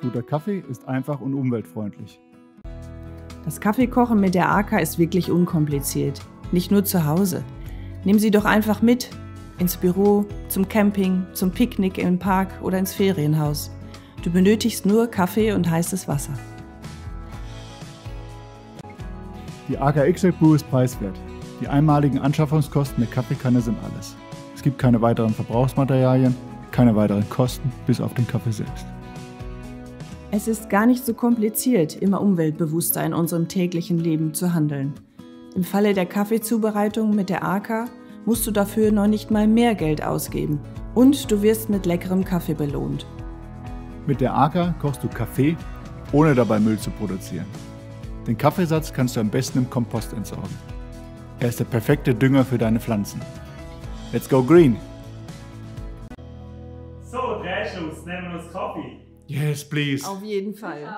Guter Kaffee ist einfach und umweltfreundlich. Das Kaffeekochen mit der AK ist wirklich unkompliziert. Nicht nur zu Hause. Nimm sie doch einfach mit. Ins Büro, zum Camping, zum Picknick im Park oder ins Ferienhaus. Du benötigst nur Kaffee und heißes Wasser. Die AK Extract Brew ist preiswert. Die einmaligen Anschaffungskosten der Kaffeekanne sind alles. Es gibt keine weiteren Verbrauchsmaterialien, keine weiteren Kosten, bis auf den Kaffee selbst. Es ist gar nicht so kompliziert, immer umweltbewusster in unserem täglichen Leben zu handeln. Im Falle der Kaffeezubereitung mit der AK musst du dafür noch nicht mal mehr Geld ausgeben und du wirst mit leckerem Kaffee belohnt. Mit der AK kochst du Kaffee, ohne dabei Müll zu produzieren. Den Kaffeesatz kannst du am besten im Kompost entsorgen. Er ist der perfekte Dünger für deine Pflanzen. Let's go green! So, Drehschuss, nehmen wir uns Kaffee. Yes, please! Auf jeden Fall.